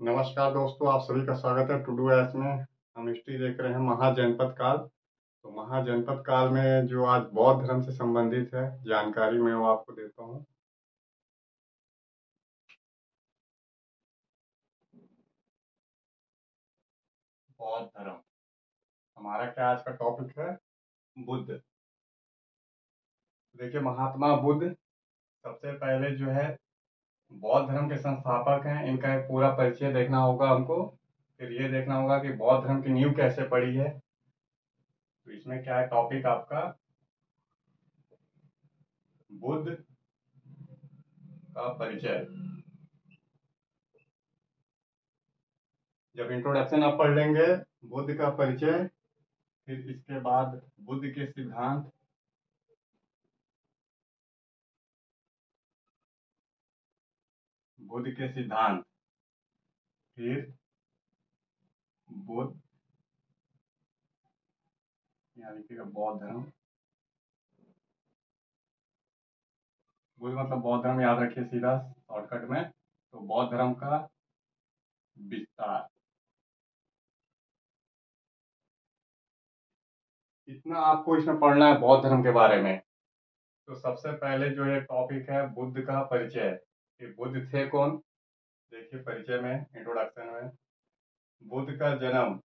नमस्कार दोस्तों, आप सभी का स्वागत है टू डू एस में। हम हिस्ट्री देख रहे हैं महाजनपद काल। तो महाजनपद काल में जो आज बौद्ध धर्म से संबंधित है, जानकारी मैं वो आपको देता हूँ। बौद्ध धर्म। हमारा क्या आज का टॉपिक है? बुद्ध। देखिए, महात्मा बुद्ध सबसे पहले जो है बौद्ध धर्म के संस्थापक हैं, इनका एक पूरा परिचय देखना होगा हमको। फिर ये देखना होगा कि बौद्ध धर्म की नींव कैसे पड़ी है। तो इसमें क्या है टॉपिक आपका? बुद्ध का परिचय। जब इंट्रोडक्शन आप पढ़ लेंगे, बुद्ध का परिचय, फिर इसके बाद बुद्ध के सिद्धांत बुद्ध के सिद्धांत। फिर बुद्ध, यहाँ लिखिएगा बौद्ध धर्म। बुद्ध मतलब बौद्ध धर्म याद रखिए सीधा शॉर्टकट में। तो बौद्ध धर्म का विस्तार। इतना आपको इसमें पढ़ना है बौद्ध धर्म के बारे में। तो सबसे पहले जो ये टॉपिक है, बुद्ध का परिचय। कि बुद्ध थे कौन? देखिए परिचय में इंट्रोडक्शन में। बुद्ध का जन्म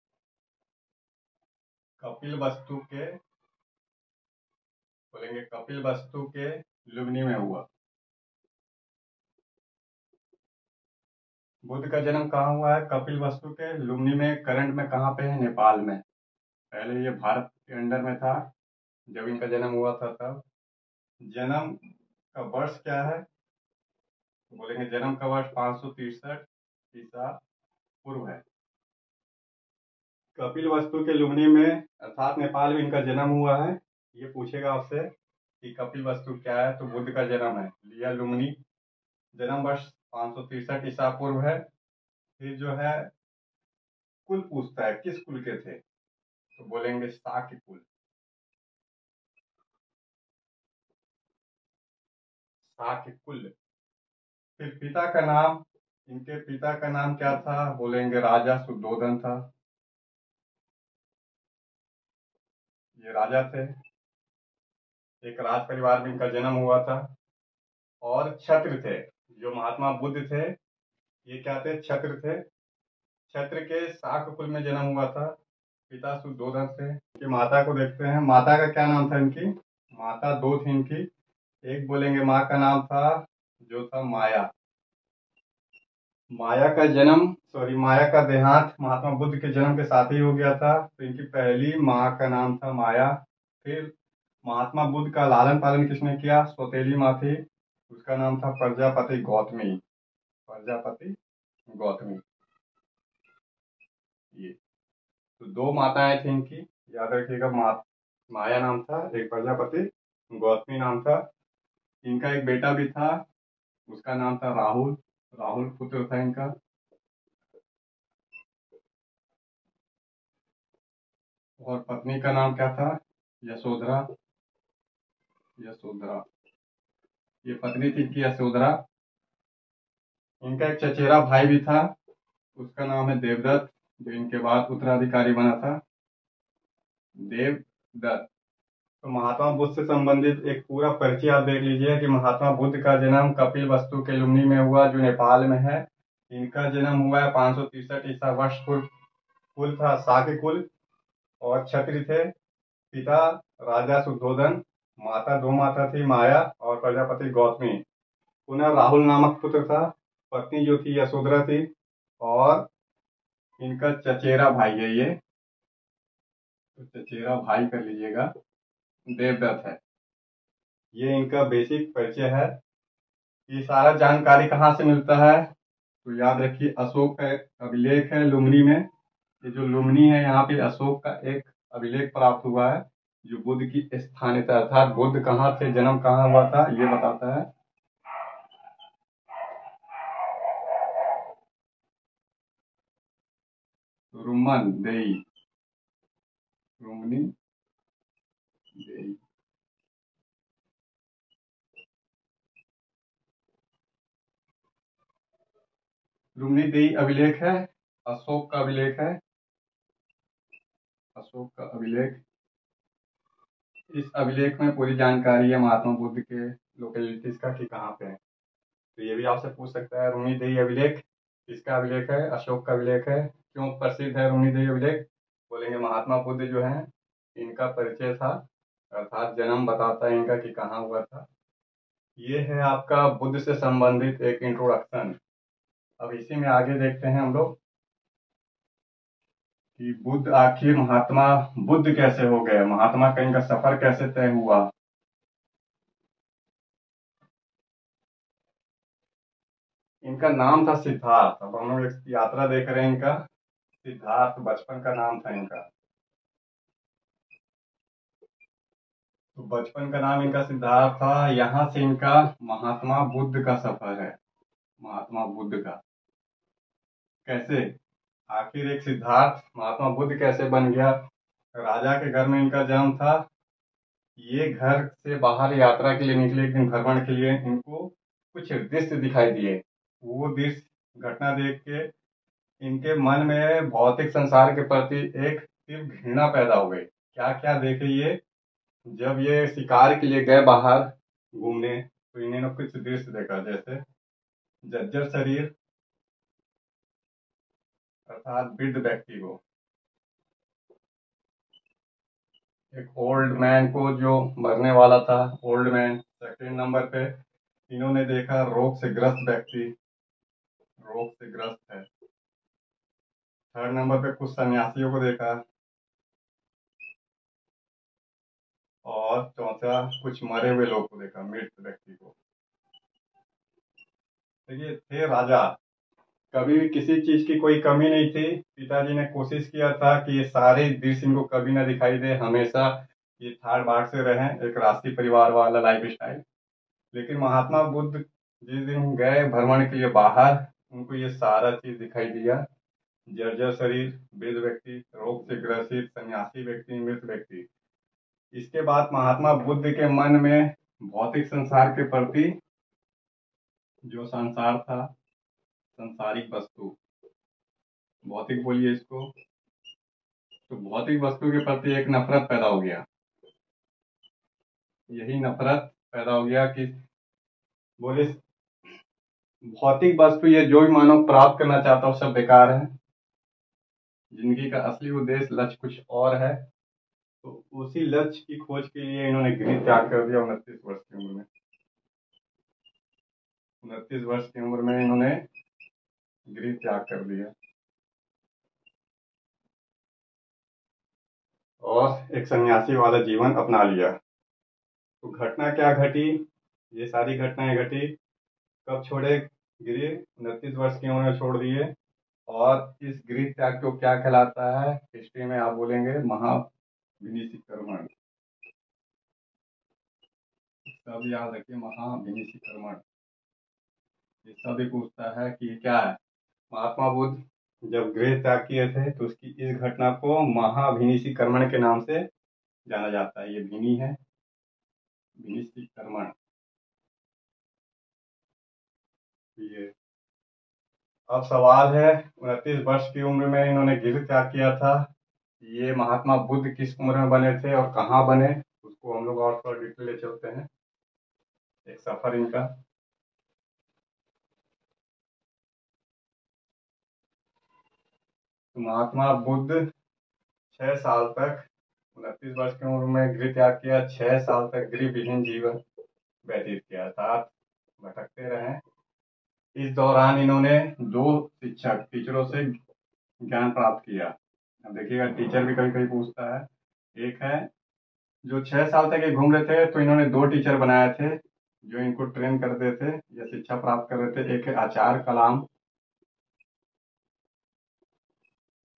कपिल वस्तु के, बोलेंगे कपिल वस्तु के लुम्नी में हुआ। बुद्ध का जन्म कहाँ हुआ है? कपिल वस्तु के लुम्नी में, करंट में कहाँ पे है? नेपाल में। पहले ये भारत के अंडर में था, जब इनका जन्म हुआ था तब। जन्म का वर्ष क्या है? बोलेंगे जन्म का वर्ष पाँच सौ तिरसठ ईसा पूर्व है। कपिल वस्तु के लुम्नी में, अर्थात नेपाल में इनका जन्म हुआ है। ये पूछेगा आपसे कि कपिल वस्तु क्या है तो बुद्ध का जन्म है। लिया लुम्नी जन्म वर्ष पाँच सौ तिरसठ ईसा पूर्व है। फिर जो है, कुल पूछता है, किस कुल के थे? तो बोलेंगे शाक्य कुल। शाक्य कुल। फिर पिता का नाम, इनके पिता का नाम क्या था? बोलेंगे राजा सुदोधन था। ये राजा थे। एक राज परिवार में इनका जन्म हुआ था। और छत्र थे, जो महात्मा बुद्ध थे, ये क्या थे? छत्र थे। छत्र के शाक कुल में जन्म हुआ था। पिता सुद्धोधन थे। इनकी माता को देखते हैं। माता का क्या नाम था इनकी? माता दो थी इनकी। एक बोलेंगे माँ का नाम था जो था माया। माया का जन्म सॉरी माया का देहांत महात्मा बुद्ध के जन्म के साथ ही हो गया था। तो इनकी पहली माँ का नाम था माया। फिर महात्मा बुद्ध का लालन पालन किसने किया? सौतेली माँ थी। उसका नाम था प्रजापति गौतमी। प्रजापति गौतमी। ये। तो दो माताएँ थी इनकी। याद रखिएगा मा, माया नाम था एक प्रजापति गौतमी नाम था। इनका एक बेटा भी था उसका नाम था राहुल राहुल पुत्र था इनका और पत्नी का नाम क्या था? यशोधरा। यशोधरा। ये पत्नी थी इनकी यशोधरा। इनका एक चचेरा भाई भी था, उसका नाम है देवदत्त, जो इनके बाद उत्तराधिकारी बना था। देवदत्त। तो महात्मा बुद्ध से संबंधित एक पूरा परिचय आप देख लीजिए कि महात्मा बुद्ध का जन्म कपिल वस्तु के लुम्नी में हुआ, जो नेपाल में है। इनका जन्म हुआ है पाँच सौ तिरसठ ईसा वर्ष पूर्व कुल था साके कुल और छत्री थे पिता राजा सुद्धोधन माता दो माता थी माया और प्रजापति गौतमी। पुनः राहुल नामक पुत्र था, पत्नी जो थी यशोधरा थी और इनका चचेरा भाई है ये। तो चचेरा भाई कर लीजिएगा। देवदत्त है। ये इनका बेसिक परिचय है। ये सारा जानकारी कहाँ से मिलता है? तो याद रखिए, अशोक का एक अभिलेख है लुमनी में। ये जो लुमनी है, यहाँ पे अशोक का एक अभिलेख प्राप्त हुआ है, जो बुद्ध की स्थानीयता अर्थात बुद्ध कहाँ थे, जन्म कहाँ हुआ था, ये बताता है। रुमन, देई। रुमनी। देई लुम्नी अभिलेख है, अशोक का अभिलेख है, अशोक का अभिलेख। इस अभिलेख में पूरी जानकारी है महात्मा बुद्ध के लोकेलिटीज का कि कहाँ पे है। तो ये भी आपसे पूछ सकता है रूमी देही अभिलेख, किसका अभिलेख है, अशोक का अभिलेख है, क्यों प्रसिद्ध है रूमी देही अभिलेख? बोलेंगे महात्मा बुद्ध जो है, इनका परिचय था। अर्थात जन्म बताता है इनका कि कहाँ हुआ था। ये है आपका बुद्ध से संबंधित एक इंट्रोडक्शन अब इसी में आगे देखते हैं हम लोग कि बुद्ध आखिर महात्मा, बुद्ध कैसे हो गए? महात्मा का इनका सफ़र कैसे तय हुआ? इनका नाम था सिद्धार्थ। अब हम लोग यात्रा देख रहे हैं इनका। सिद्धार्थ, बचपन का नाम था इनका। तो बचपन का नाम इनका सिद्धार्थ था, यहाँ से इनका महात्मा बुद्ध का सफ़र है। महात्मा बुद्ध का। कैसे? आखिर एक सिद्धार्थ, महात्मा बुद्ध कैसे बन गया? राजा के घर में इनका जन्म था। ये घर से बाहर यात्रा के लिए निकले, एक दिन भ्रमण के लिए इनको कुछ दृश्य दिखाई दिए। वो दृश्य, घटना देख के इनके मन में भौतिक संसार के प्रति एक तीव्र घृणा पैदा हो गई। क्या क्या देखे ये? जब ये शिकार के लिए गए बाहर घूमने तो इन्होंने कुछ दृश्य देखा, जैसे जज्जर शरीर अर्थात वृद्ध व्यक्ति को। एक ओल्ड मैन को जो मरने वाला था ओल्ड मैन सेकेंड नंबर पे इन्होंने देखा रोग से ग्रस्त व्यक्ति। रोग से ग्रस्त है। थर्ड नंबर पे कुछ सन्यासियों को देखा और चौथा, कुछ मरे हुए लोग को देखा, मृत व्यक्ति को। देखिए, थे राजा। कभी किसी चीज़ की कोई कमी नहीं थी। पिताजी ने कोशिश किया था कि ये सारे दृश्य इनको कभी ना दिखाई दे। हमेशा ये थाड़ बाढ़ से रहे, एक राष्ट्रीय परिवार वाला लाइफ स्टाइल लेकिन महात्मा बुद्ध जिस दिन गए भ्रमण के लिए बाहर, उनको ये सारा चीज़ दिखाई दिया। जर्जर शरीर, वृद्ध व्यक्ति, रोग से ग्रसित, सन्यासी व्यक्ति, मृत व्यक्ति। इसके बाद महात्मा बुद्ध के मन में भौतिक संसार के प्रति जो संसार था, संसारिक वस्तु। भौतिक बोलिए इसको। तो भौतिक वस्तु के प्रति एक नफरत पैदा हो गया। यही नफरत पैदा हो गया कि बोले, भौतिक वस्तु ये जो भी मानव प्राप्त करना चाहता है सब बेकार है। ज़िंदगी का असली उद्देश्य लक्ष्य कुछ और है। तो उसी लक्ष्य की खोज के लिए इन्होंने गृह त्याग कर दिया उनतीस वर्ष की उम्र में। उनतीस वर्ष की उम्र में इन्होंने गृह त्याग कर दिया। और एक सन्यासी वाला जीवन अपना लिया। तो घटना क्या घटी? ये सारी घटनाएँ घटी। कब छोड़े गृह? उनतीस वर्ष की उम्र में छोड़ दिए। और इस गृह त्याग को क्या कहलाता है? हिस्ट्री में आप बोलेंगे महाविनिशीकरण सब याद रखिए महाविनिशीकरण ये सभी पूछता है कि क्या है? महात्मा बुद्ध जब गृह त्याग किए थे तो उसकी इस घटना को महाभिनिशीकरण के नाम से जाना जाता है। ये भिनी है। भिनिशीकरण ये अब सवाल है, उनतीस वर्ष की उम्र में इन्होंने गृह त्याग किया था। ये महात्मा बुद्ध किस उम्र में बने थे और कहाँ बने, उसको हम लोग और थोड़ा डिटेल ले चलते हैं। एक सफ़र इनका। महात्मा बुद्ध छह साल तक, उनतीस वर्ष की उम्र में गृह त्याग किया, छह साल तक गृह विहीन जीवन व्यतीत किया। अर्थात भटकते रहे। इस दौरान इन्होंने दो शिक्षक, टीचरों से ज्ञान प्राप्त किया। अब देखिएगा टीचर भी कभी कभी पूछता है, एक है, जो छह साल तक ये घूम रहे थे तो इन्होंने दो टीचर बनाए थे, जो इनको ट्रेन करते थे, या शिक्षा प्राप्त कर रहे थे, एक है आचार्य कलाम,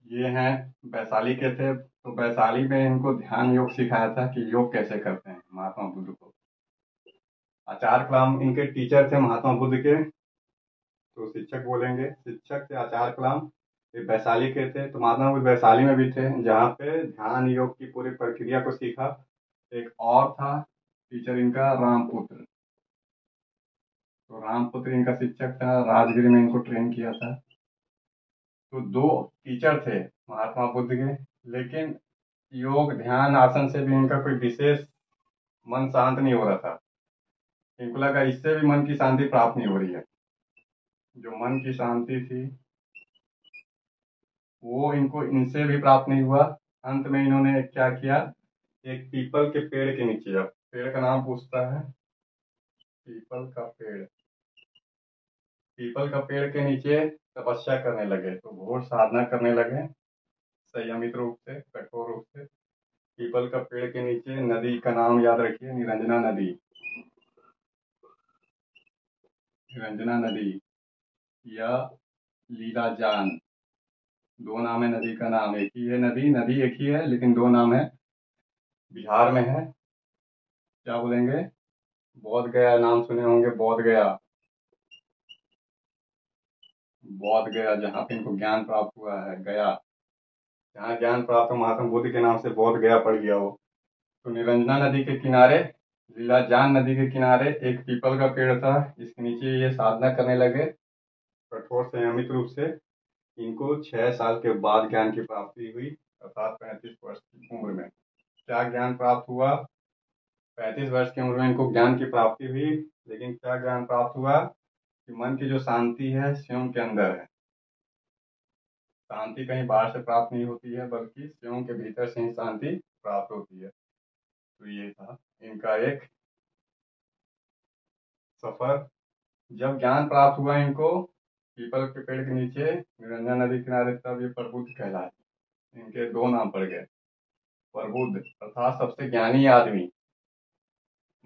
ये हैं वैशाली के थे तो वैशाली में इनको ध्यान योग सिखाया था कि योग कैसे करते हैं, महात्मा बुद्ध को। आचार्य कलाम, इनके टीचर थे महात्मा बुद्ध के तो शिक्षक बोलेंगे, शिक्षक थे आचार्य कलाम ये वैशाली के थे तो महात्मा बुद्ध वैशाली में भी थे, जहाँ पे ध्यान योग की पूरी प्रक्रिया को सीखा। एक और था टीचर इनका, रामपुत्र। तो रामपुत्र इनका शिक्षक था, राजगिरी में इनको ट्रेन किया था। तो दो टीचर थे महात्मा बुद्ध के, लेकिन योग ध्यान आसन से भी इनका कोई विशेष मन शांत नहीं हो रहा था। इनको लगा इससे भी मन की शांति प्राप्त नहीं हो रही है। जो मन की शांति थी वो इनको इनसे भी प्राप्त नहीं हुआ। अंत में इन्होंने क्या किया? एक पीपल के पेड़ के नीचे जब पेड़ का नाम पूछता है। पीपल का पेड़। पीपल का पेड़ के नीचे तपस्या करने लगे तो घोर साधना करने लगे, संयमित रूप से, कठोर रूप से। पीपल का पेड़ के नीचे नदी का नाम याद रखिए, निरंजना नदी। निरंजना नदी। या लीला जान दो नाम है नदी का नाम एक ही है। नदी नदी एक ही है, लेकिन दो नाम है। बिहार में है। क्या बोलेंगे? बौद्ध गया, नाम सुने होंगे, बौद्ध गया। बौद्ध गया, जहाँ पे इनको ज्ञान प्राप्त हुआ है, गया। जहाँ ज्ञान प्राप्त हो, महात्मा बुद्ध के नाम से बौद्ध गया पड़ गया वो। तो निरंजना नदी के किनारे, लीलाजान नदी के किनारे एक पीपल का पेड़ था। जिसके नीचे ये साधना करने लगे, कठोर संयमित रूप से। इनको छह साल के बाद ज्ञान की प्राप्ति हुई, अर्थात पैंतीस वर्ष की उम्र में। क्या ज्ञान प्राप्त हुआ? पैंतीस वर्ष की उम्र में इनको ज्ञान की प्राप्ति हुई, लेकिन क्या ज्ञान प्राप्त हुआ? कि मन की जो शांति है, स्वयं के अंदर है। शांति कहीं बाहर से प्राप्त नहीं होती है, बल्कि स्वयं के भीतर से ही शांति प्राप्त होती है। तो ये था इनका एक सफ़र। जब ज्ञान प्राप्त हुआ इनको पीपल के पेड़ के नीचे निरंजन नदी किनारे तब ये प्रबुद्ध कहलाए। इनके दो नाम पड़ गए। प्रबुद्ध अर्थात सबसे ज्ञानी आदमी।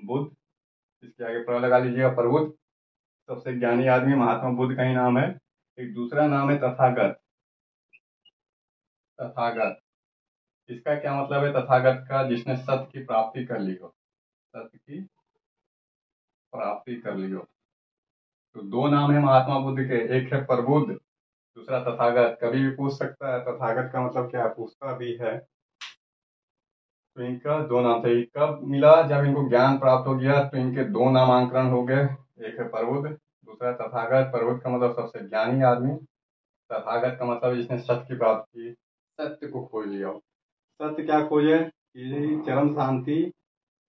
बुद्ध, इसके आगे पर लगा लीजिएगा प्रबुद्ध सबसे ज्ञानी आदमी महात्मा बुद्ध का ही नाम है। एक दूसरा नाम है तथागत। तथागत। इसका क्या मतलब है? तथागत का जिसने सत्य की प्राप्ति कर ली हो। सत्य की प्राप्ति कर ली हो। तो दो नाम है महात्मा बुद्ध के, एक है प्रबुद्ध, दूसरा तथागत। कभी भी पूछ सकता है, तथागत का मतलब क्या है? पूछता भी है। तो इनका दो नाम थे। कब मिला? जब इनको ज्ञान प्राप्त हो गया तो इनके दो नामांकरण हो गए। एक है प्रबुद्ध, दूसरा तथागत। प्रबुद्ध का मतलब सबसे ज्ञानी आदमी। तथागत का मतलब जिसने सत्य की प्राप्त की। सत्य को खोज लिया। सत्य क्या खोजे? चरम शांति,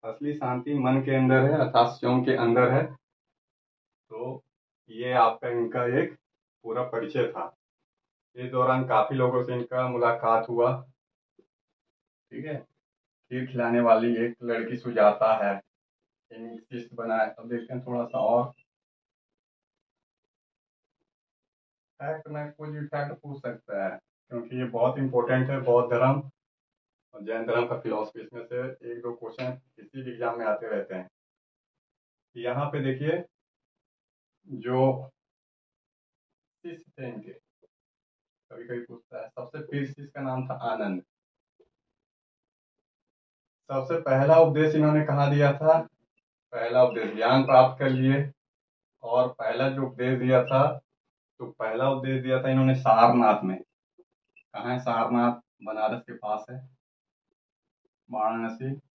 असली शांति मन के अंदर है, अर्थात स्वयं के अंदर है। तो ये आपका इनका एक पूरा परिचय था। इस दौरान काफ़ी लोगों से इनका मुलाकात हुआ। ठीक है? खीर खिलाने वाली एक लड़की सुजाता है। शिष्ट बनाए, अब देखते हैं थोड़ा सा और। फैक्ट में कुछ भी फैक्ट पूछ सकता है, क्योंकि ये बहुत इंपॉर्टेंट है बौद्ध धर्म। और जैन धर्म का फिलोसफी इसमें से एक दो क्वेश्चन किसी भी एग्ज़ाम में आते रहते हैं। यहाँ पे देखिए जो शिष्य थे इनके कभी कभी पूछता है, सबसे प्रिय शिष्य का नाम था आनंद? सबसे पहला उपदेश इन्होंने कहा दिया था? पहला उपदेश ज्ञान प्राप्त कर लिए और पहला जो उपदेश दिया था तो पहला उपदेश दिया था इन्होंने सारनाथ में। कहा है सारनाथ? बनारस के पास है। वाराणसी।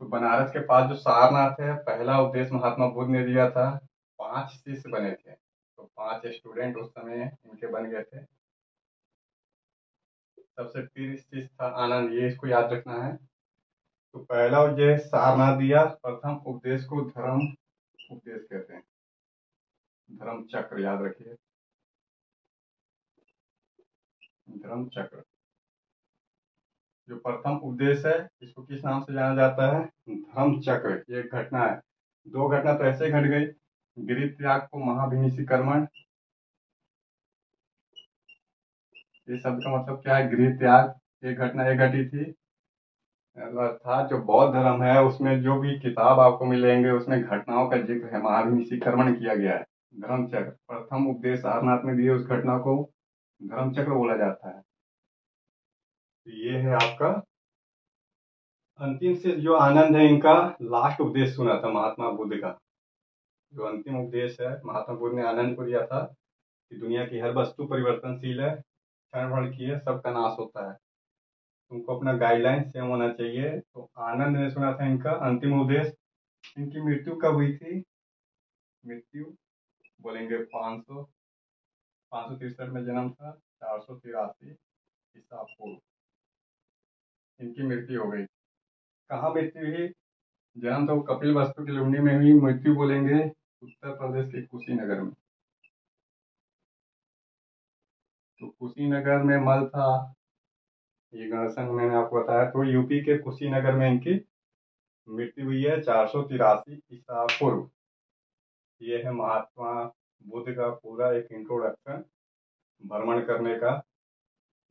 तो बनारस के पास जो सारनाथ है, पहला उपदेश महात्मा बुद्ध ने दिया था, पाँच शिष्य बने थे। तो पाँच स्टूडेंट उस समय इनके बन गए थे। सबसे प्रिय शिष्य था आनंद, ये इसको याद रखना है। तो पहला उपदेश सारनाथ दिया, प्रथम उपदेश को धर्म उपदेश कहते हैं। धर्म चक्र याद रखिए। धर्म चक्र। जो प्रथम उपदेश है, इसको किस नाम से जाना जाता है? धर्म चक्र ये घटना है। दो घटना तो ऐसे घट गई। गिरी त्याग को महाभिनिषी कर्मण। ये शब्द का मतलब क्या है? गृह त्याग एक घटना एक घटी थी। अर्थात जो बौद्ध धर्म है, उसमें जो भी किताब आपको मिलेंगे, उसमें घटनाओं का ज़िक्र है। महाभिनिषी कर्मण किया गया है। धर्म चक्र प्रथम उपदेश सारनाथ में दिए उस घटना को। धर्म चक्र बोला जाता है। ये है आपका अंतिम से जो आनंद है इनका, लास्ट उपदेश सुना था महात्मा बुद्ध का। जो अंतिम उपदेश है, महात्मा बुद्ध ने आनंद को दिया था कि दुनिया की हर वस्तु परिवर्तनशील है क्षण भर की है, सबका नाश होता है। तुमको अपना गाइडलाइन सेम होना चाहिए। तो आनंद ने सुना था इनका अंतिम उपदेश। इनकी मृत्यु कब हुई थी? मृत्यु, बोलेंगे पाँच सौ पाँच सौ तिरसठ में जन्म था, चार सौ तिरासी ईसा पूर्व। इनकी मृत्यु हो गई। कहाँ मृत्यु हुई? जन्म तो कपिल वस्तु की लुमनी में हुई, मृत्यु बोलेंगे उत्तर प्रदेश के कुशीनगर में। तो कुशीनगर में मल था, ये गणसंघ मैंने आपको बताया। तो यूपी के कुशीनगर में इनकी मृत्यु हुई है चार सौ तिरासी ईसा पूर्व। ये है महात्मा बुद्ध का पूरा एक इंट्रोडक्शन भ्रमण करने का।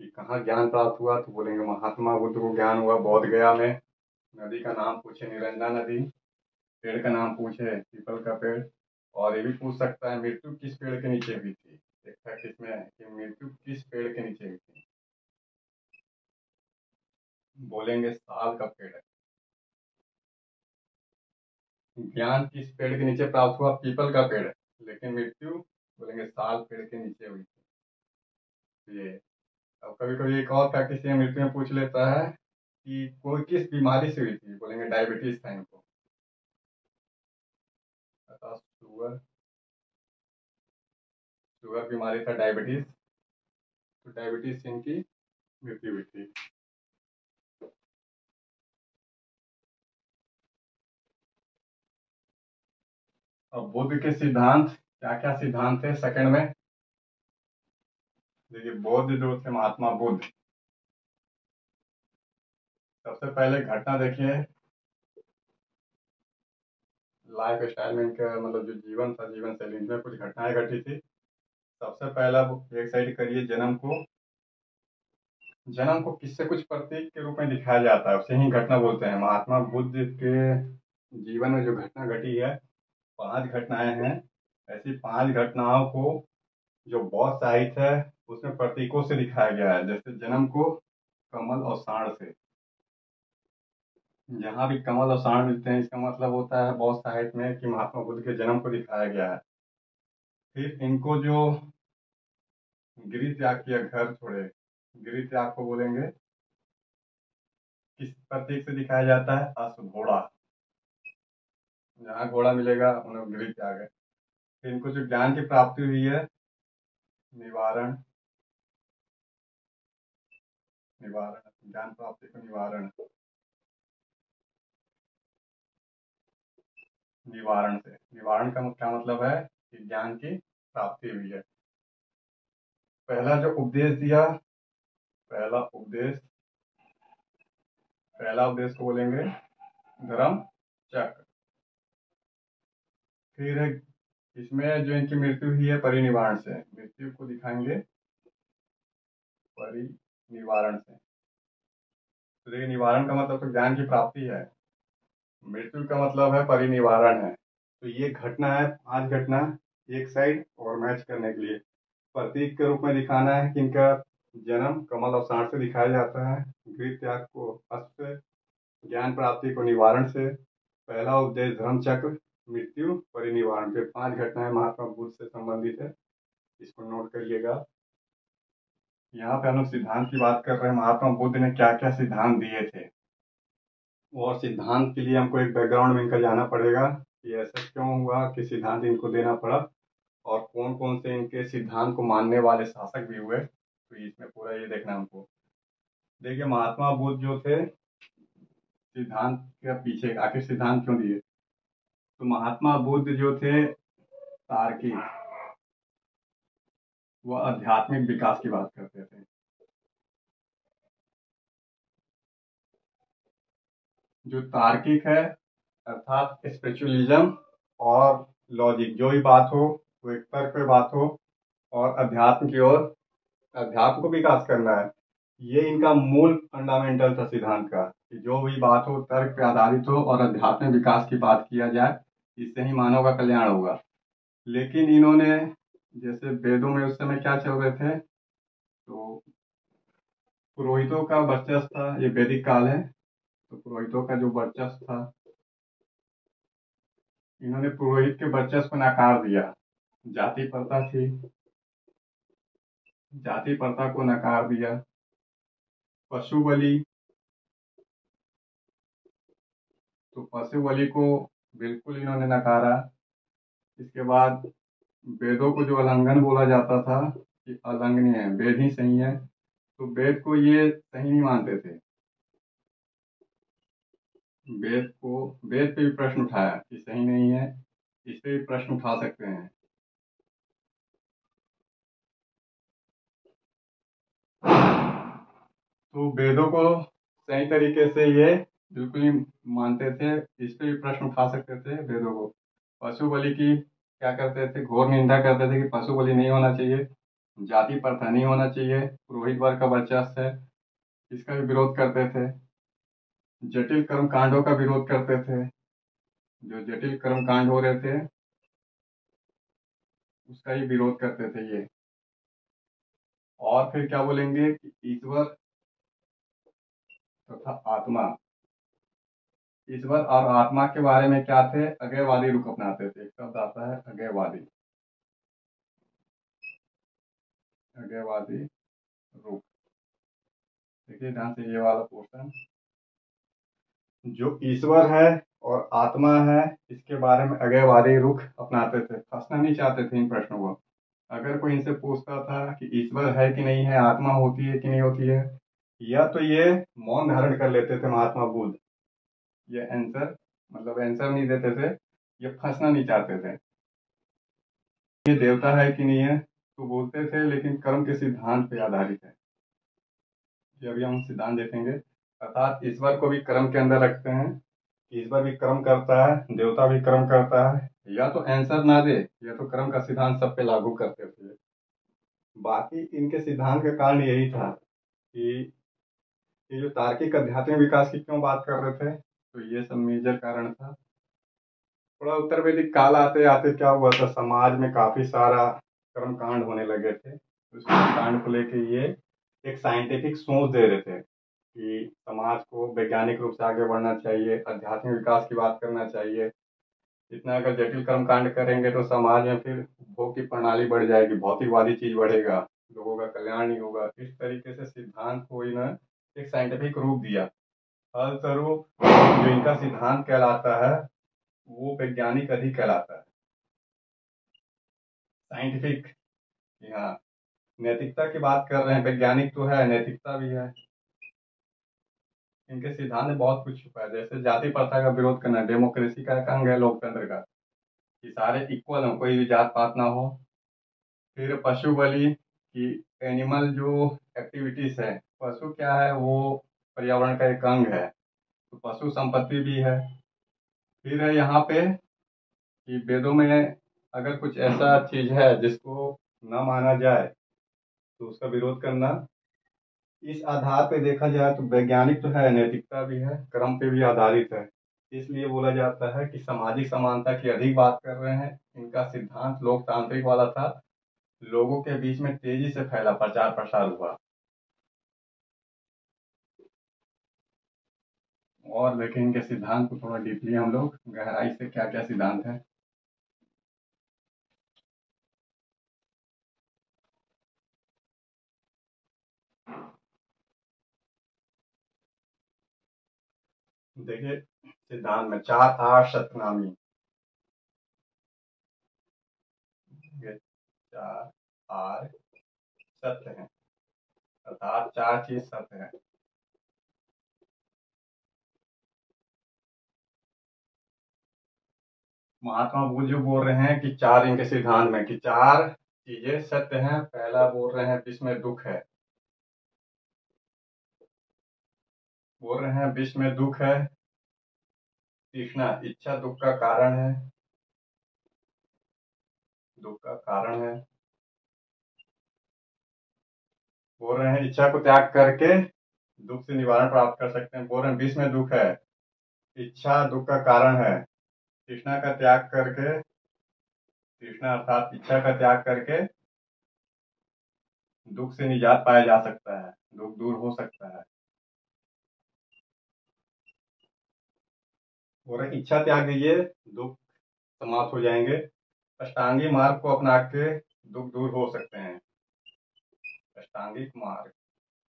कि कहाँ ज्ञान प्राप्त हुआ? तो बोलेंगे, महात्मा बुद्ध को ज्ञान हुआ, बौद्ध गया में। नदी का नाम पूछे निरंजा नदी। पेड़ का नाम पूछे, पीपल का पेड़। और ये भी पूछ सकता है, मृत्यु किस पेड़ के नीचे हुई थी? इसमें है कि मृत्यु किस पेड़ के नीचे हुई थी। बोलेंगे, साल का पेड़ है। ज्ञान किस पेड़ के नीचे प्राप्त हुआ? पीपल का पेड़ लेकिन मृत्यु, बोलेंगे, साल पेड़ के नीचे हुई थी। ये अब कभी कभी एक और इसे मृत्यु में पूछ लेता है कि कोई किस बीमारी से हुई थी, बोलेंगे डायबिटीज़ था इनको। शुगर शुगर बीमारी था डायबिटीज़ तो डायबिटीज़ से इनकी मृत्यु हुई थी। अब बुद्ध के सिद्धांत क्या क्या सिद्धांत है सेकंड में? देखिए, बौद्ध जो थे, महात्मा बुद्ध। सबसे पहले घटना देखिए। लाइफ स्टाइल में इनका मतलब जो जीवन था, जीवन शैली में कुछ घटनाएँ घटी थी। सबसे पहला एक साइड करिए, जन्म को। जन्म को किससे कुछ प्रतीक के रूप में दिखाया जाता है? उसे ही घटना बोलते हैं। महात्मा बुद्ध के जीवन में जो घटना घटी है, पाँच घटनाएँ हैं। ऐसी पाँच घटनाओं को जो बौद्ध साहित्य है उसमें प्रतीकों से दिखाया गया है, जैसे जन्म को कमल और साढ़ से। जहाँ भी कमल और साढ़ मिलते हैं, इसका मतलब होता है बौद्ध साहित्य में कि महात्मा बुद्ध के जन्म को दिखाया गया है। फिर इनको जो गिरी त्याग किया घर छोड़े गिरी त्याग को बोलेंगे, किस प्रतीक से दिखाया जाता है? अश्व घोड़ा। जहाँ घोड़ा मिलेगा उन्हें गिरी त्याग है। इनको जो ज्ञान की प्राप्ति हुई है, निवारण निवारण, ज्ञान प्राप्ति को निवारण। निवारण से। निवारण का क्या मतलब है कि ज्ञान की प्राप्ति हुई है। पहला जो उपदेश दिया, पहला उपदेश पहला उपदेश को बोलेंगे धर्म चक्र। फिर इसमें जो इनकी मृत्यु हुई है, परिनिवारण से। मृत्यु को दिखाएँगे। परिनिवारण से। तो देखिए, निवारण का मतलब तो ज्ञान की प्राप्ति है। मृत्यु का मतलब है परिनिवारण है। तो ये घटना है पाँच घटना, एक साइड और मैच करने के लिए। प्रतीक के रूप में दिखाना है कि इनका जन्म कमल और सांड से दिखाया जाता है। गृह त्याग को अस्त ज्ञान प्राप्ति को निवारण से। पहला उपदेश धर्म चक्र, मृत्यु, परिनिवारण। के पाँच घटनाएँ महात्मा बुद्ध से संबंधित है। इसको नोट करिएगा। यहाँ पे हम लोग सिद्धांत की बात कर रहे हैं, महात्मा बुद्ध ने क्या क्या सिद्धांत दिए थे? और सिद्धांत के लिए हमको एक बैकग्राउंड में इनका जाना पड़ेगा कि ऐसा क्यों हुआ कि सिद्धांत इनको देना पड़ा और कौन कौन से इनके सिद्धांत को मानने वाले शासक भी हुए तो इसमें पूरा ये देखना हमको। देखिए, महात्मा बुद्ध जो थे, सिद्धांत के पीछे, आखिर सिद्धांत क्यों दिए? तो महात्मा बुद्ध जो थे, तार्किक। वो आध्यात्मिक विकास की बात करते थे। जो तार्किक है, अर्थात स्पिरिचुअलिज्म और लॉजिक जो भी बात हो, वो एक तर्क पे बात हो और अध्यात्म की ओर, अध्यात्म को विकास करना है, ये इनका मूल फंडामेंटल था सिद्धांत का, कि जो भी बात हो, तर्क पे आधारित हो और अध्यात्म विकास की बात किया जाए, इससे ही मानव का कल्याण होगा। लेकिन इन्होंने जैसे वेदों में उस समय क्या चल रहे थे? तो पुरोहितों का वर्चस्व था, ये वैदिक काल है तो पुरोहितों का जो वर्चस्व था, इन्होंने पुरोहित के वर्चस्व को नकार दिया। जाति प्रथा थी, जाति प्रथा को नकार दिया। पशु बलि तो पशु बलि को बिल्कुल इन्होंने नकारा। इसके बाद वेदों को जो उल्लंघन बोला जाता था, कि अलंघनीय है, वेद ही सही है तो वेद को ये सही नहीं मानते थे। वेद को, वेद पे भी प्रश्न उठाया कि सही नहीं है इस पे भी प्रश्न उठा सकते हैं। तो वेदों को सही तरीके से ये बिल्कुल ही मानते थे, इस पे भी प्रश्न उठा सकते थे वेदों को। पशु बलि की क्या करते थे? घोर निंदा करते थे कि पशु बलि नहीं होना चाहिए, जाति प्रथा नहीं होना चाहिए, पुरोहित वर्ग का वर्चस्व है। इसका भी विरोध करते थे। जटिल कर्म कांडों का विरोध करते थे। जो जटिल कर्म कांड हो रहे थे, उसका ही विरोध करते थे ये। और फिर क्या बोलेंगे कि ईश्वर तथा आत्मा ईश्वर और आत्मा के बारे में क्या थे? अगयवादी रुख अपनाते थे। एक शब्द आता है अगयवादी अगयवादी रुख। देखिए ध्यान से ये वाला पोर्शन जो ईश्वर है और आत्मा है, इसके बारे में अगयवादी रुख अपनाते थे। फंसना नहीं चाहते थे इन प्रश्नों को। अगर कोई इनसे पूछता था कि ईश्वर है कि नहीं है, आत्मा होती है कि नहीं होती है, या तो ये मौन धारण कर लेते थे महात्मा बुद्ध। ये आंसर मतलब आंसर नहीं देते थे, ये फंसना नहीं चाहते थे। ये देवता है कि नहीं है तो बोलते थे, लेकिन कर्म के सिद्धांत पे आधारित है। ये अभी हम सिद्धांत देखेंगे। अर्थात ईश्वर को भी कर्म के अंदर रखते हैं। ईश्वर भी कर्म करता है, देवता भी कर्म करता है। या तो आंसर ना दे, या तो कर्म का सिद्धांत सब पे लागू करते थे। बाकी इनके सिद्धांत का कारण यही था कि ये जो तार्किक अध्यात्मिक विकास की क्यों बात कर रहे थे तो ये सब मेजर कारण था। थोड़ा उत्तर वैदिक काल आते आते क्या हुआ था, समाज में काफ़ी सारा कर्म कांड होने लगे थे। उस कांड को लेके ये एक साइंटिफिक सोच दे रहे थे कि समाज को वैज्ञानिक रूप से आगे बढ़ना चाहिए, आध्यात्मिक विकास की बात करना चाहिए। इतना अगर जटिल कर्म कांड करेंगे तो समाज में फिर भोग की प्रणाली बढ़ जाएगी, भौतिकवादी चीज़ बढ़ेगा, लोगों का कल्याण नहीं होगा। इस तरीके से सिद्धांत को इन्हें एक साइंटिफिक रूप दिया। फलस्वरूप जो इनका सिद्धांत कहलाता है, वो वैज्ञानिक अधिक कहलाता है। साइंटिफिक हाँ नैतिकता की बात कर रहे हैं, वैज्ञानिक तो है, नैतिकता भी है। इनके सिद्धांत में बहुत कुछ छुपा है, जैसे जाति प्रथा का विरोध करना, डेमोक्रेसी का अंग है लोकतंत्र का, कि सारे इक्वल हो, कोई भी जात पात ना हो। फिर पशु बलि, की एनिमल जो एक्टिविटीज़ है, पशु क्या है, वो पर्यावरण का एक अंग है तो पशु संपत्ति भी है। फिर है यहाँ पे कि वेदों में अगर कुछ ऐसा चीज़ है जिसको न माना जाए तो उसका विरोध करना। इस आधार पे देखा जाए तो वैज्ञानिक तो है, नैतिकता भी है, कर्म पे भी आधारित है। इसलिए बोला जाता है कि सामाजिक समानता की अधिक बात कर रहे हैं। इनका सिद्धांत लोकतांत्रिक वाला था। लोगों के बीच में तेज़ी से फैला प्रचार प्रसार हुआ। और देखें इनके सिद्धांत को थोड़ा डीपली हम लोग, गहराई से क्या क्या सिद्धांत है। देखिए, सिद्धांत में चार आठ सतनामी। चार आर सत्य है। अर्थात चार चीज़ सत्य है। महात्मा बुद्ध जो बोल रहे हैं कि चार इनके सिद्धांत में कि चार चीज़ें सत्य हैं, पहला बोल रहे हैं विश्व में दुख है। बोल रहे हैं विश्व में दुख है तृष्णा इच्छा दुख का कारण है। दुख का कारण है। बोल रहे हैं इच्छा को त्याग करके दुख से निवारण प्राप्त कर सकते हैं। बोल रहे हैं विश्व में दुख है, इच्छा दुख का कारण है। तृष्णा का त्याग करके तृष्णा अर्थात इच्छा का त्याग करके दुख से निजात पाया जा सकता है, दुख दूर हो सकता है। और इच्छा त्याग दीजिए दुख समाप्त हो जाएँगे। अष्टांगी मार्ग को अपना के दुख दूर हो सकते हैं। अष्टांगिक मार्ग,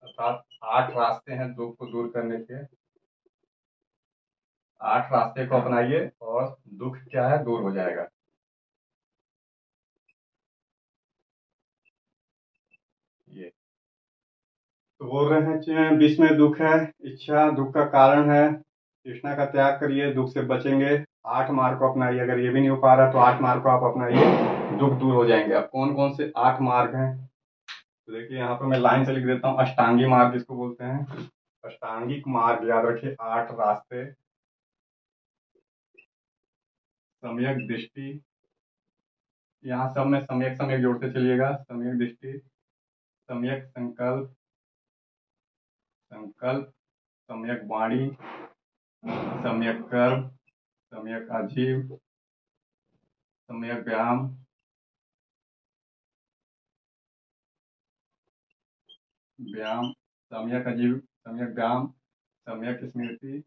अर्थात आठ रास्ते हैं दुख को दूर करने के। आठ रास्ते को अपनाइए और दुख क्या है दूर हो जाएगा। ये। तो बोल रहे हैं बीच में दुख है, इच्छा, दुख का कारण है, कृष्णा का त्याग करिए, दुख से बचेंगे। आठ मार्ग को अपनाइए, अगर ये भी नहीं हो पा रहा तो आठ मार्ग को आप अपनाइए, दुख दूर हो जाएँगे। अब कौन कौन से आठ मार्ग हैं? तो देखिए, यहाँ पर मैं लाइन से लिख देता हूँ, अष्टांगी मार्ग जिसको बोलते हैं। अष्टांगिक मार्ग, याद रखिए, आठ रास्ते। सम्यक दृष्टि। यहाँ सब में सम्यक सम्यक जोड़ते चलिएगा। सम्यक दृष्टि, सम्यक संकल्प संकल्प, सम्यक वाणी, सम्यक कर्म, सम्यक आजीव, सम्यक व्यायाम। व्यायाम, सम्यक अजीव सम्यक व्यायाम, सम्यक स्मृति,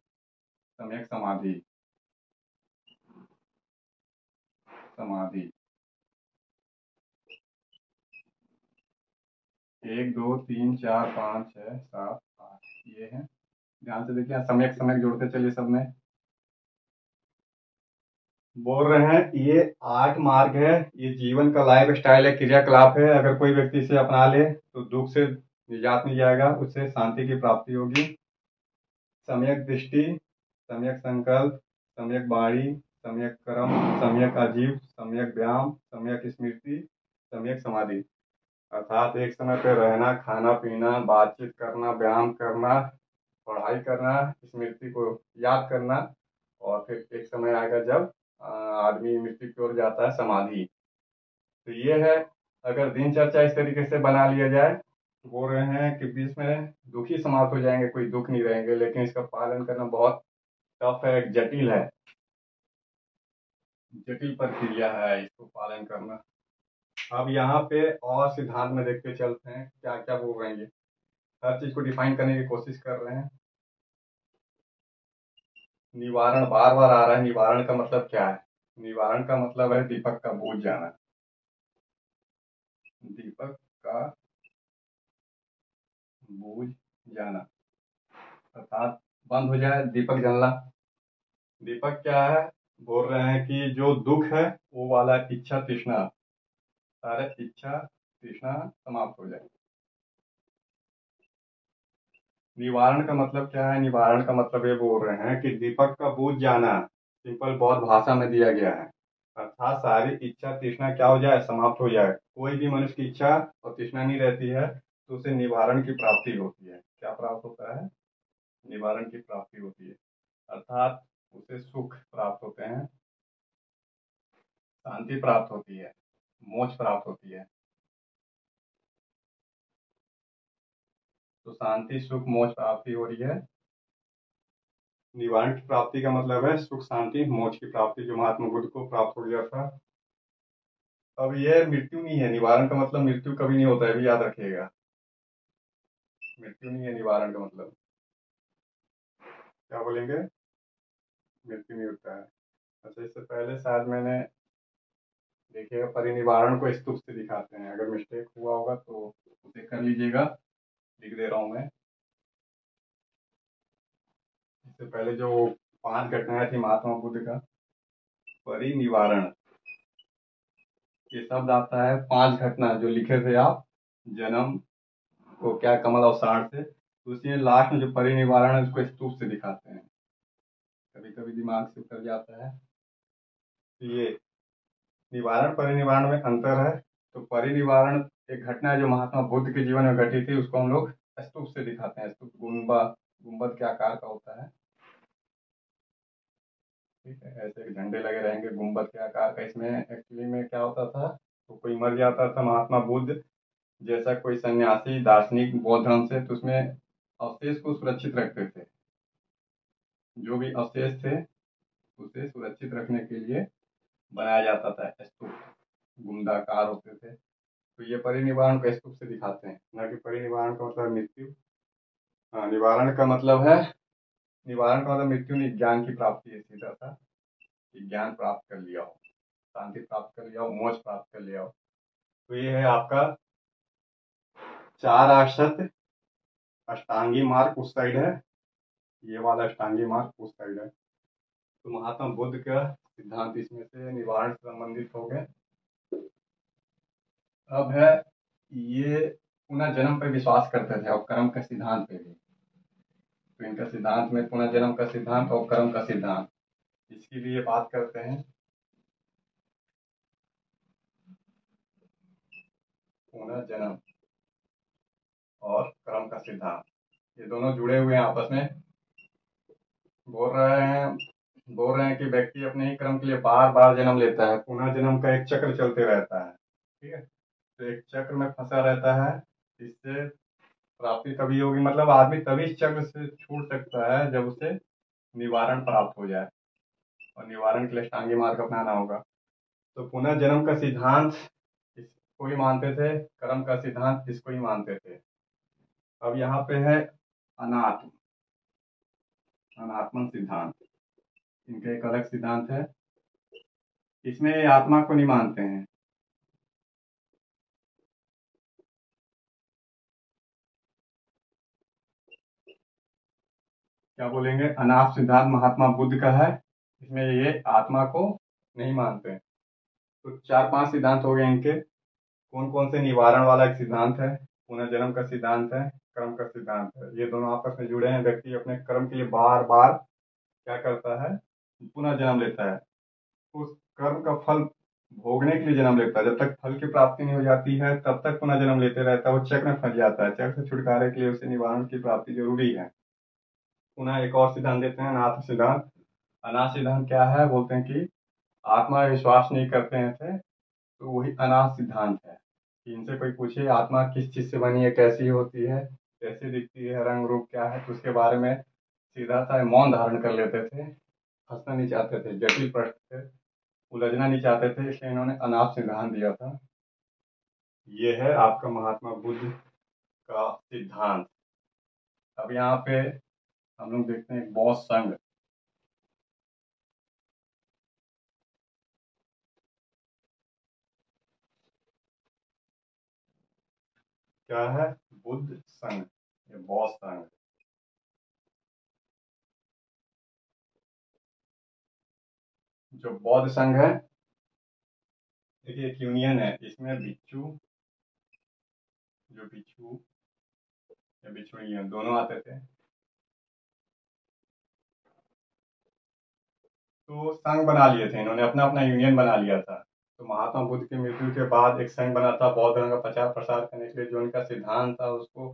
सम्यक समाधि। समाधि। एक, दो, तीन, चार, पाँच छः सात, आठ, ये है। ध्यान से देखिए, सम्यक सम्यक जोड़ते चलिए सब में बोल रहे हैं, ये आठ मार्ग है, ये जीवन का लाइफ स्टाइल है, क्रियाकलाप है। अगर कोई व्यक्ति इसे अपना ले तो दुख से निजात मिल जाएगा, उससे शांति की प्राप्ति होगी। सम्यक दृष्टि, सम्यक संकल्प, सम्यक बाणी सम्यक कर्म, सम्यक आजीव, सम्यक व्यायाम, सम्यक स्मृति, सम्यक समाधि। अर्थात एक समय पर रहना, खाना, पीना, बातचीत करना, व्यायाम करना, पढ़ाई करना, स्मृति को याद करना और फिर एक समय आएगा जब आदमी मृत्यु की ओर जाता है समाधि। तो ये है, अगर दिनचर्या इस तरीके से बना लिया जाए बोल रहे हैं कि बीच में दुखी समाप्त हो जाएँगे, कोई दुख नहीं रहेंगे, लेकिन इसका पालन करना बहुत टफ है जटिल है। जटिल प्रक्रिया है, इसको पालन करना। अब यहाँ पे और सिद्धांत में देख के चलते हैं क्या क्या बोल रहे हैं हर चीज़ को डिफाइन करने की कोशिश कर रहे हैं। निवारण बार बार आ रहा है, निवारण का मतलब क्या है? निवारण का मतलब है दीपक का बोझ जाना। दीपक का बोझ जाना। अर्थात बंद हो जाए दीपक जलना। दीपक क्या है? बोल रहे हैं कि जो दुख है, वो वाला इच्छा तृष्णा। सारे इच्छा तृष्णा समाप्त हो जाए निवारण का मतलब क्या है? निवारण का मतलब ये बोल रहे हैं कि दीपक का बूझ जाना, सिंपल बहुत भाषा में दिया गया है। अर्थात सारी इच्छा तृष्णा क्या हो जाए? समाप्त हो जाए। कोई भी मनुष्य की इच्छा और तृष्णा नहीं रहती है तो उसे निवारण की प्राप्ति होती है। क्या प्राप्त होता है? निवारण की प्राप्ति होती है। अर्थात उसे सुख प्राप्त होते हैं, शांति प्राप्त होती है, मोक्ष प्राप्त होती है। तो शांति, सुख, मोक्ष प्राप्ति हो रही है। निवारण की प्राप्ति का मतलब है सुख, शांति, मोक्ष की प्राप्ति जो महात्मा बुद्ध को प्राप्त हो गया था। अब यह मृत्यु नहीं है। निवारण का मतलब मृत्यु कभी नहीं होता है भी याद रखिएगा। मृत्यु नहीं है, निवारण का मतलब। क्या बोलेंगे? मृत्यु नहीं होता है। अच्छा इससे पहले शायद मैंने देखिएगा परिनिवारण को स्तूप से दिखाते हैं। अगर मिस्टेक हुआ होगा तो उसे कर लीजिएगा। लिख दे रहा हूँ मैं। इससे पहले जो पाँच घटनाएँ थी महात्मा बुद्ध का, परिनिवारण। ये शब्द आता है पाँच घटना जो लिखे थे आप, जन्म को क्या कमल अवसार से। तो लास्ट में जो परिनिवारण है, उसको स्तूप से दिखाते हैं। कभी कभी दिमाग से उतर जाता है। ये निवारण, परिनिवारण में अंतर है। तो परिनिवारण एक घटना है जो महात्मा बुद्ध के जीवन में घटी थी, उसको हम लोग स्तूप से दिखाते हैं। स्तूप, गुम्बा, गुंबद के आकार का होता है। ठीक है, ऐसे झंडे लगे रहेंगे गुंबद के आकार का। इसमें एक्चुअली में क्या होता था? तो कोई मर जाता था महात्मा बुद्ध, जैसा कोई सन्यासी, दार्शनिक, बौद्ध धर्म से तो उसमें अवशेष को सुरक्षित रखते थे। जो भी अवशेष थे, उसे सुरक्षित रखने के लिए बनाया जाता था स्तूप। गुंदाकार होते थे। तो ये परिनिवारण को स्तूप से दिखाते हैं। न कि परिनिवारण का मतलब मृत्यु। हाँ निवारण का मतलब है, निवारण का मतलब मृत्यु नहीं ज्ञान की प्राप्ति है, सीधा सा, कि ज्ञान प्राप्त कर लिया हो। शांति प्राप्त कर लिया हो मोच प्राप्त कर लिया हो। तो ये है आपका चार आश्रत अष्टांगी मार्ग, उस साइड है। ये वाला अष्टांगी मार्ग उस साइड है। तो महात्मा बुद्ध का सिद्धांत इसमें से निवारण संबंधित हो गए अब है, ये पुनः जन्म पर विश्वास करते थे और कर्म के सिद्धांत पे भी। तो इनका सिद्धांत में पुनः जन्म का सिद्धांत और कर्म का सिद्धांत। इसकी भी ये बात करते हैं। पुनः जन्म और कर्म का सिद्धांत। ये दोनों जुड़े हुए हैं आपस में। बोल रहे हैं, बोल रहे हैं कि व्यक्ति अपने ही कर्म के लिए बार बार जन्म लेता है, पुनः जन्म का एक चक्र चलते रहता है, ठीक है? तो एक चक्र में फंसा रहता है इससे प्राप्ति तभी होगी मतलब आदमी तभी इस चक्र से छूट सकता है जब उसे निवारण प्राप्त हो जाए, और निवारण के लिए अष्टांगी मार्ग अपनाना होगा। तो पुनः जन्म का सिद्धांत इसको ही मानते थे, कर्म का सिद्धांत इसको ही मानते थे। अब यहाँ पे है अनात्म। अनात्मन सिद्धांत। इनका एक अलग सिद्धांत है। इसमें आत्मा को नहीं मानते हैं। क्या बोलेंगे? अनाथ सिद्धांत महात्मा बुद्ध का है। इसमें ये आत्मा को नहीं मानते तो चार पाँच सिद्धांत हो गए इनके। कौन कौन से निवारण वाला एक सिद्धांत है? पुनर्जन्म का सिद्धांत है। कर्म का सिद्धांत है। ये दोनों आपस में जुड़े हैं, व्यक्ति अपने कर्म के लिए बार बार क्या करता है? पुनः जन्म लेता है। उस कर्म का फल भोगने के लिए जन्म लेता है। जब तक फल की प्राप्ति नहीं हो जाती है, तब तक पुनः जन्म लेते रहता है। वो चक्र में फंस जाता है। चक्र से छुटकारे के लिए उसे निवारण की प्राप्ति ज़रूरी है। पुनः एक और सिद्धांत देते हैं, अनाथ सिद्धांत। अनाथ सिद्धांत क्या है? बोलते हैं कि आत्मा विश्वास नहीं करते हैं थे तो वही अनाथ सिद्धांत है। इनसे कोई पूछे, आत्मा किस चीज़ से बनी है, कैसी होती है? कैसी दिखती है, रंग रूप क्या है तो उसके बारे में सीधा सा मौन धारण कर लेते थे, हंसना नहीं चाहते थे, जटिल प्रश्न थे, उलझना नहीं चाहते थे, इसलिए इन्होंने अनाप सिद्धांत दिया था। ये है आपका महात्मा बुद्ध का सिद्धांत। अब यहाँ पे हम लोग देखते हैं बौद्ध संघ। क्या है बुद्ध संघ? ये बौद्ध संघ जो बौद्ध संघ है, देखिए एक यूनियन है, इसमें बिच्छू, जो बिच्छू, या बिच्छू दोनों आते थे। तो संघ बना लिए थे, इन्होंने अपना अपना यूनियन बना लिया था। तो महात्मा बुद्ध की मृत्यु के बाद एक संघ बना था, बौद्ध धर्म का प्रचार प्रसार करने के लिए, जो उनका सिद्धांत था, उसको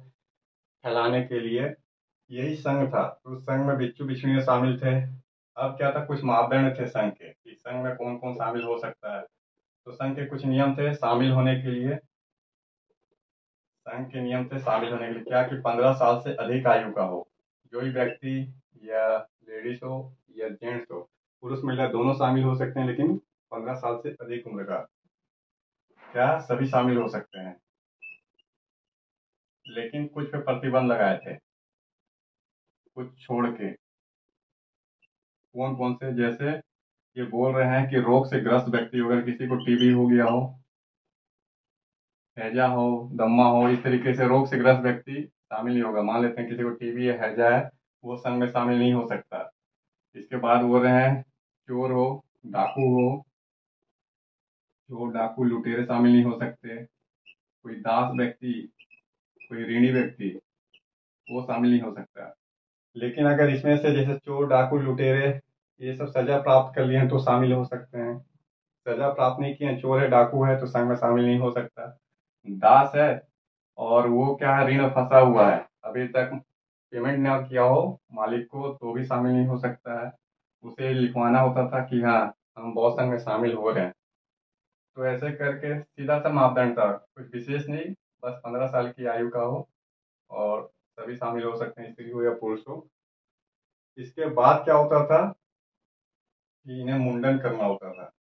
फैलाने के लिए। यही संघ था तो उस संघ में बिच्छू बिच्छुड़ियाँ शामिल थे। अब क्या था, कुछ मापदंड थे संघ के, कि संघ में कौन कौन शामिल हो सकता है। तो संघ के कुछ नियम थे शामिल होने के लिए। संघ के नियम थे शामिल होने के लिए। क्या कि पंद्रह साल से अधिक आयु का हो। जो भी व्यक्ति या लेडीज़ हो या जेंट्स हो, पुरुष महिला दोनों शामिल हो सकते हैं, लेकिन पंद्रह साल से अधिक उम्र का। क्या सभी शामिल हो सकते हैं? लेकिन कुछ पे प्रतिबंध लगाए थे। कुछ छोड़ के। कौन कौन से? जैसे ये बोल रहे हैं कि रोग से ग्रस्त व्यक्ति, अगर किसी को टीबी हो गया हो, हैजा हो, दम्मा हो, इस तरीके से रोग से ग्रस्त व्यक्ति शामिल नहीं होगा। मान लेते हैं किसी को टीबी है हैजा है, वो संघ में शामिल नहीं हो सकता। इसके बाद बोल रहे हैं, चोर हो, डाकू हो चोर डाकू लुटेरे शामिल नहीं हो सकते। कोई दास व्यक्ति कोई ऋणी व्यक्ति, वो शामिल नहीं हो सकता। लेकिन अगर इसमें से जैसे चोर, डाकू, लुटेरे, ये सब सजा प्राप्त कर लिए हैं तो शामिल हो सकते हैं। सजा प्राप्त नहीं किए चोर है, डाकू है तो संघ में शामिल नहीं हो सकता। दास है, और वो क्या है, ऋण फंसा हुआ है। अभी तक पेमेंट ना किया हो मालिक को तो भी शामिल नहीं हो सकता है। उसे लिखवाना होता था कि हाँ हम बहुत संघ में शामिल हो रहे हैं। तो ऐसे करके सीधा सा मापदंड था, कुछ विशेष नहीं बस पंद्रह साल की आयु का हो और सभी शामिल हो सकते हैं स्त्री हो या पुरुष हो इसके बाद क्या होता था कि इन्हें मुंडन करना होता था।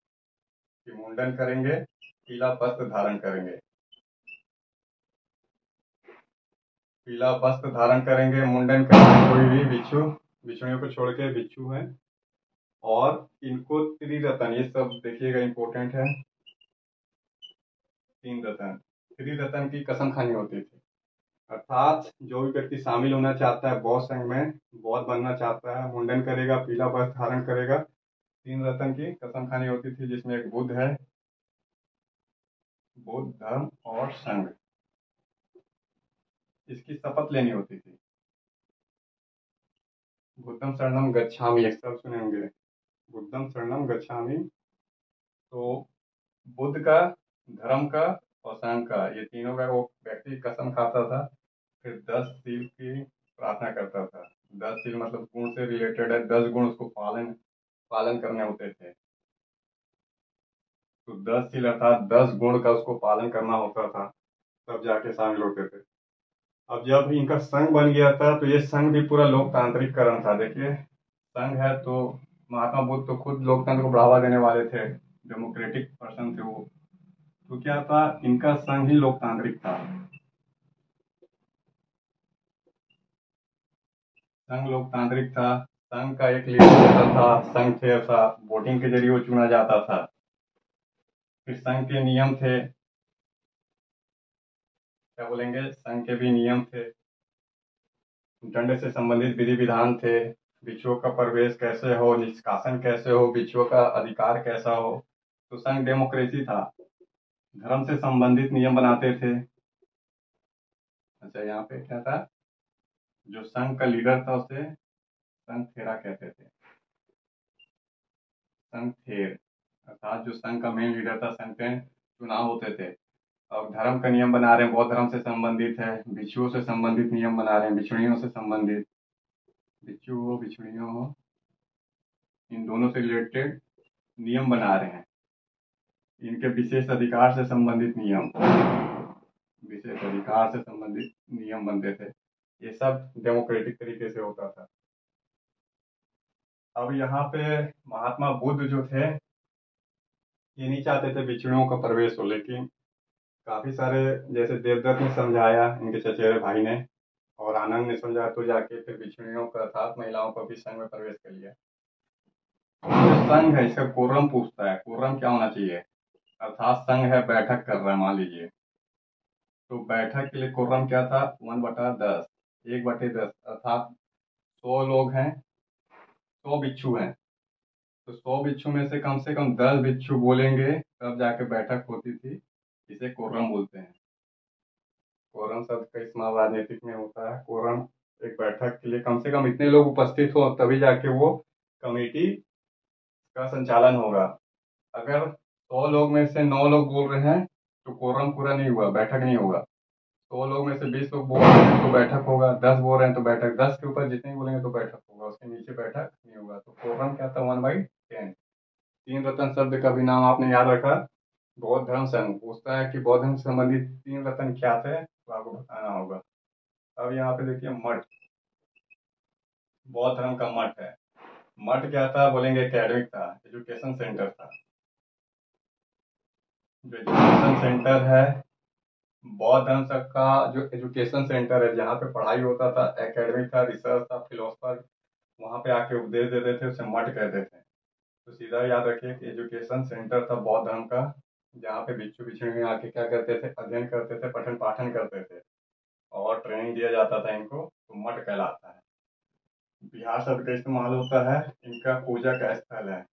कि मुंडन करेंगे, पीला वस्त्र धारण करेंगे। पीला वस्त्र धारण करेंगे, मुंडन करेंगे कोई भी बिच्छू बिच्छुड़ियों को छोड़ के बिच्छू है। और इनको त्रिरतन, ये सब देखिएगा इम्पोर्टेंट है। तीन रतन। त्रिरतन की कसम खानी होती थी। अर्थात जो भी व्यक्ति शामिल होना चाहता है बौद्ध संघ में बौद्ध बनना चाहता है, मुंडन करेगा, पीला वस्त्र धारण करेगा, तीन रतन की कसम खानी होती थी, जिसमें एक बुद्ध है, बुद्ध, धर्म और संघ। इसकी शपथ लेनी होती थी। बुद्धम शरणम गच्छामी एक सब सुने बुद्धम शरणम गच्छामी तो बुद्ध का, धर्म का और संघ का। ये तीनों का वो व्यक्ति कसम खाता था, फिर दस सील की प्रार्थना करता था। दस सील मतलब गुण से रिलेटेड है, दस गुण उसको पालन पालन करने होते थे। तो दस सील अर्थात दस गुण का उसको पालन करना होता था, तब जाके शामिल होते थे। अब जब इनका संघ बन गया था तो ये संघ भी पूरा लोकतांत्रिक करण था। देखिए संघ है तो महात्मा बुद्ध तो खुद लोकतंत्र को बढ़ावा देने वाले थे। डेमोक्रेटिक पर्सन थे वो। तो क्या था? इनका संघ ही लोकतांत्रिक था। संघ लोकतांत्रिक था। संघ का एक लीडर होता था, संघ थे ऐसा। वोटिंग के ज़रिए वो चुना जाता था। फिर संघ के नियम थे। क्या बोलेंगे? संघ के भी नियम थे। दंड से संबंधित विधि विधान थे। बिच्छुओं का प्रवेश कैसे हो? निष्कासन कैसे हो? बिच्छुओं का अधिकार कैसा हो? तो संघ डेमोक्रेसी था। धर्म से संबंधित नियम बनाते थे। अच्छा यहाँ पे क्या था? जो संघ का लीडर था उसे संघ थेरा कहते थे। संघ थेर, अर्थात जो संघ का मेन लीडर था, संघ के चुनाव होते थे। अब धर्म का नियम बना रहे हैं, बौद्ध धर्म से संबंधित है बिच्छुओं से संबंधित नियम बना रहे हैं बिछुड़ियों से संबंधित। बिच्छू हो बिछुड़ियों हो, इन दोनों से रिलेटेड नियम बना रहे हैं। इनके विशेष अधिकार से संबंधित नियम। विशेष अधिकार से संबंधित नियम बनते थे। ये सब डेमोक्रेटिक तरीके से होता था। अब यहाँ पे महात्मा बुद्ध जो थे, ये नहीं चाहते थे बिछड़ियों का प्रवेश हो, लेकिन काफ़ी सारे, जैसे देवदत्त ने समझाया, इनके चचेरे भाई ने, और आनंद ने समझाया तो जाके फिर बिछड़ियों का अर्थात महिलाओं का भी संघ में प्रवेश कर लिया। संघ है, इसका कोरम पूछता है कोरम क्या होना चाहिए? अर्थात संघ है, बैठक कर रहा है, मान लीजिए। तो बैठक के लिए कोरम क्या था? वन बटा दस, एक बटे दस, अर्थात सौ लोग हैं, सौ बिच्छू हैं। तो सौ बिच्छू में से कम से कम दस बिच्छू बोलेंगे, तब जाके बैठक होती थी, इसे कोरम बोलते हैं। कोरम शब्द का इस्तेमाल राजनीतिक में होता है। कोरम एक बैठक के लिए कम से कम इतने लोग उपस्थित हो, तभी जाके वो कमेटी का संचालन होगा। अगर सौ लोग में से नौ लोग बोल रहे हैं तो कोरम पूरा नहीं हुआ, बैठक नहीं होगा। सौ लोग में से बीस लोग बोल रहे हैं तो बैठक होगा। दस बोल रहे हैं तो बैठक, दस के ऊपर जितने बोलेंगे तो बैठक होगा। उसके नीचे बैठक नहीं होगा। तो कोरम क्या था? वन बाई टेन तीन रतन शब्द का भी नाम आपने याद रखा। बौद्ध धर्म संघ पूछता है कि बौद्ध धर्म संबंधित तीन रतन क्या थे? तो आपको बताना होगा। अब यहाँ पे देखिए मठ। बौद्ध धर्म का मठ है। मठ क्या था? बोलेंगे एकेडमिक था, एजुकेशन सेंटर था। एजुकेशन सेंटर है बौद्ध धर्म का जो एजुकेशन सेंटर है, जहाँ पे पढ़ाई होता था एकेडमिक था रिसर्च था फिलोसफर वहाँ पे आके उपदेश देते थे, उसे मठ कहते थे तो सीधा याद रखिए कि एजुकेशन सेंटर था बौद्ध धर्म का, जहाँ पे बिच्छू बिछड़ी में आके क्या करते थे, अध्ययन करते थे, पठन पाठन करते थे। और ट्रेनिंग दिया जाता था इनको तो मठ कहलाता है। बिहार का इस्तेमाल होता है, इनका पूजा का स्थल है।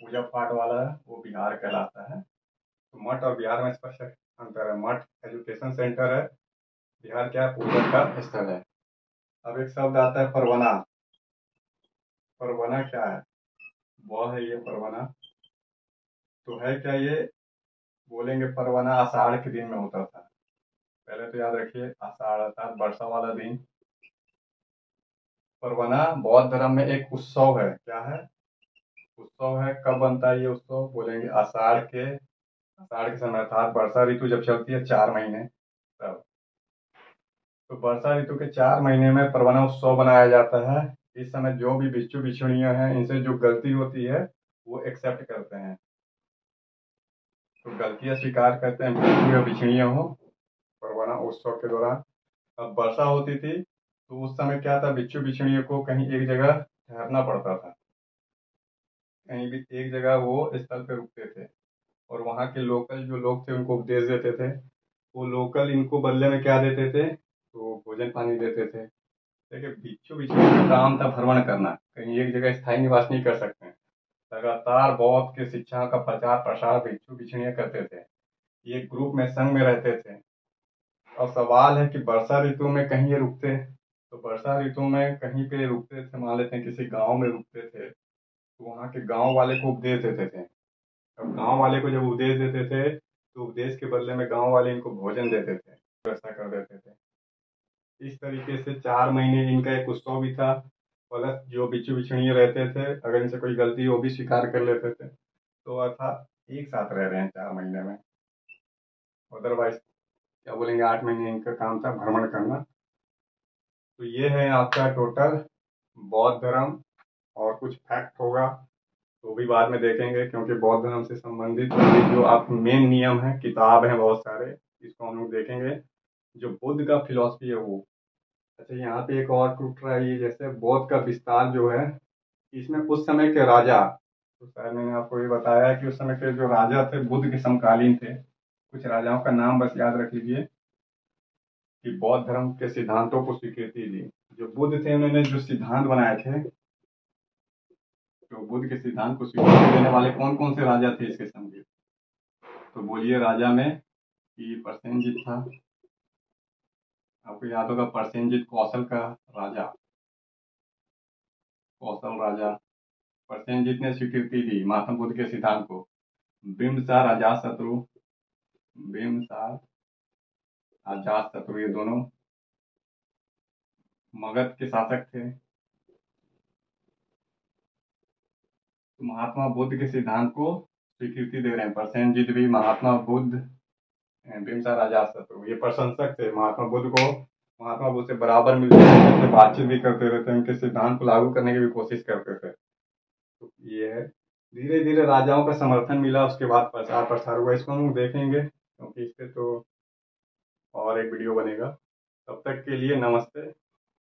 पूजा पाठ वाला है, वो बिहार कहलाता है। तो मठ और बिहार में स्पष्ट अंतर है। मठ एजुकेशन सेंटर है। बिहार क्या पूजा का स्थल है। अब एक शब्द आता है, परवना। परवना क्या है? वह है ये परवना। तो है क्या ये? बोलेंगे परवना आषाढ़ के दिन में होता था। पहले तो याद रखिए, आषाढ़ अर्थात वर्षा वाला दिन। परवना बौद्ध धर्म में एक उत्सव है। क्या है? उत्सव है, कब बनता है ये उत्सव? बोलेंगे आषाढ़ के आषाढ़ के समय, अर्थात वर्षा ऋतु जब चलती है चार महीने, तब। तो वर्षा ऋतु के चार महीने में परवाना उत्सव बनाया जाता है। इस समय जो भी बिच्छू बिछुड़ियाँ हैं, इनसे जो गलती होती है, वो एक्सेप्ट करते हैं। तो गलतियाँ स्वीकार करते हैं, बिच्छू या बिछड़ियाँ हो, परवाना उत्सव के दौरान। अब वर्षा होती थी तो उस समय क्या था? बिच्छू बिछड़ियों को कहीं एक जगह ठहरना पड़ता था। कहीं भी एक जगह वो स्थल पे रुकते थे। और वहाँ के लोकल जो लोग थे, उनको उपदेश देते थे। वो लोकल इनको बदले में क्या देते थे? तो भोजन पानी देते थे। देखिए बिच्छू का काम था भ्रमण करना। कहीं एक जगह स्थायी निवास नहीं कर सकते। लगातार बौद्ध के शिक्षा का प्रचार, प्रसार भिक्षु बिछड़िया करते थे। ये ग्रुप में संघ में रहते थे। और सवाल है कि वर्षा ऋतु में कहीं ये रुकते? तो वर्षा ऋतु में कहीं पे रुकते थे? मान लेते हैं किसी गाँव में रुकते थे। वहाँ के गाँव वाले को उपदेश देते थे। अब गाँव वाले को जब उपदेश देते थे तो उपदेश के बदले में गाँव वाले इनको भोजन देते थे, व्यवस्था कर देते थे। इस तरीके से चार महीने इनका एक उत्सव भी था, प्लस जो बिच्छू बिछड़िए रहते थे, अगर इनसे कोई गलती वो भी स्वीकार कर लेते थे। तो अर्थात एक साथ रह रहे हैं चार महीने में। अदरवाइज़ क्या बोलेंगे, आठ महीने इनका काम था, भ्रमण करना। तो ये है आपका टोटल बौद्ध धर्म। और कुछ फैक्ट होगा तो भी बाद में देखेंगे, क्योंकि बौद्ध धर्म से संबंधित जो आप मेन नियम है, किताब हैं बहुत सारे, इसको हम लोग देखेंगे। जो बुद्ध का फिलॉसफी है वो। अच्छा यहाँ पे एक और टूट रहा है, जैसे बौद्ध का विस्तार जो है, इसमें उस समय के राजा तो शायद मैंने आपको ये बताया कि उस समय के जो राजा थे, बुद्ध के समकालीन थे, कुछ राजाओं का नाम बस याद रख लीजिए कि बौद्ध धर्म के सिद्धांतों को स्वीकृति दी। जो बुद्ध थे, उन्होंने जो सिद्धांत बनाए थे तो बुद्ध के सिद्धांत को स्वीकृति देने वाले कौन कौन से राजा थे इसके समझिए तो बोलिए राजा में कि परसेंजित था। आपको याद होगा परसेंजित कौशल का राजा। कौशल राजा। परसेंजित ने स्वीकृति दी महात्मा बुद्ध के सिद्धांत को। बिम्बसार अजात शत्रु। बिम्बसार अजात शत्रु ये दोनों। मगध के शासक थे। महात्मा बुद्ध के सिद्धांत को स्वीकृति दे रहे हैं। प्रसेनजीत भी महात्मा बुद्ध भीमसार आज़ाद शत्रु ये प्रशंसक थे महात्मा बुद्ध को। महात्मा बुद्ध से बराबर मिलते रहते बातचीत भी करते रहते उनके सिद्धांत को लागू करने की भी कोशिश करते थे। तो ये है। धीरे धीरे राजाओं का समर्थन मिला, उसके बाद प्रचार प्रसार हुआ। इसको हम देखेंगे, क्योंकि इस पर तो और एक वीडियो बनेगा। तब तक के लिए नमस्ते।